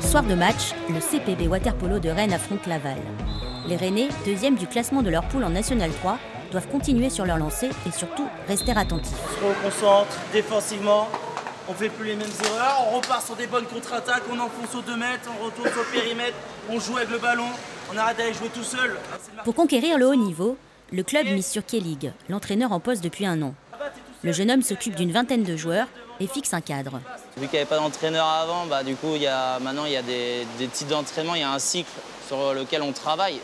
Soir de match, le CPB Waterpolo de Rennes affronte Laval. Les Rennais, deuxième du classement de leur poule en National 3, doivent continuer sur leur lancée et surtout rester attentifs. On concentre défensivement, on fait plus les mêmes erreurs, on repart sur des bonnes contre-attaques, on enfonce aux 2 mètres, on retourne sur le périmètre, on joue avec le ballon, on arrête d'aller jouer tout seul. Pour conquérir le haut niveau, le club mise sur Kellig, l'entraîneur en poste depuis un an. Le jeune homme s'occupe d'une vingtaine de joueurs et fixe un cadre. Vu qu'il n'y avait pas d'entraîneur avant, bah, du coup, il y a, maintenant il y a des, des types d'entraînement, il y a un cycle sur lequel on travaille.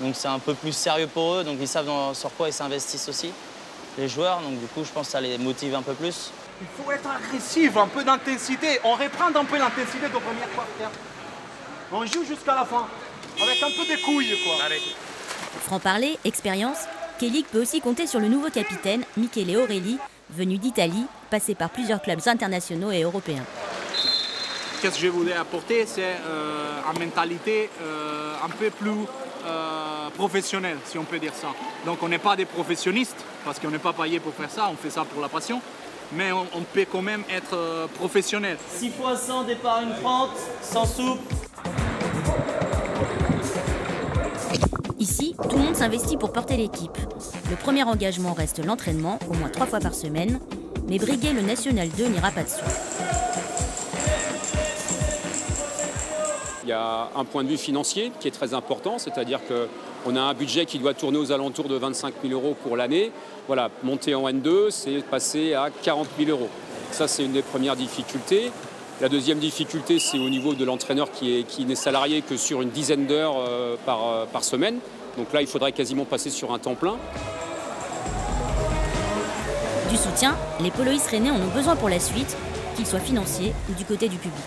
Donc c'est un peu plus sérieux pour eux, donc ils savent sur quoi ils s'investissent aussi, les joueurs. Donc du coup, je pense que ça les motive un peu plus. Il faut être agressif, un peu d'intensité. On reprend un peu l'intensité de première partie. On joue jusqu'à la fin, avec un peu de couilles, quoi. Franc-parler, expérience, Kelly peut aussi compter sur le nouveau capitaine, Michele Aureli, venu d'Italie, passé par plusieurs clubs internationaux et européens. Qu'est-ce que je voulais apporter? C'est euh, une mentalité euh, un peu plus euh, professionnelle, si on peut dire ça. Donc on n'est pas des professionnistes, parce qu'on n'est pas payé pour faire ça, on fait ça pour la passion mais on, peut quand même être euh, professionnel. 6 fois 100, départ une 30, sans soupe. Ici, tout le monde s'investit pour porter l'équipe. Le premier engagement reste l'entraînement, au moins trois fois par semaine, mais briguer le National 2 n'ira pas de soi. Il y a un point de vue financier qui est très important, c'est-à-dire qu'on a un budget qui doit tourner aux alentours de 25 000 euros pour l'année. Voilà, monter en N2, c'est passer à 40 000 euros. Ça, c'est une des premières difficultés. La deuxième difficulté, c'est au niveau de l'entraîneur qui, n'est salarié que sur une dizaine d'heures euh, par, euh, par semaine. Donc là, il faudrait quasiment passer sur un temps plein. Du soutien, les poloïs rennais en ont besoin pour la suite, qu'il soit financier ou du côté du public.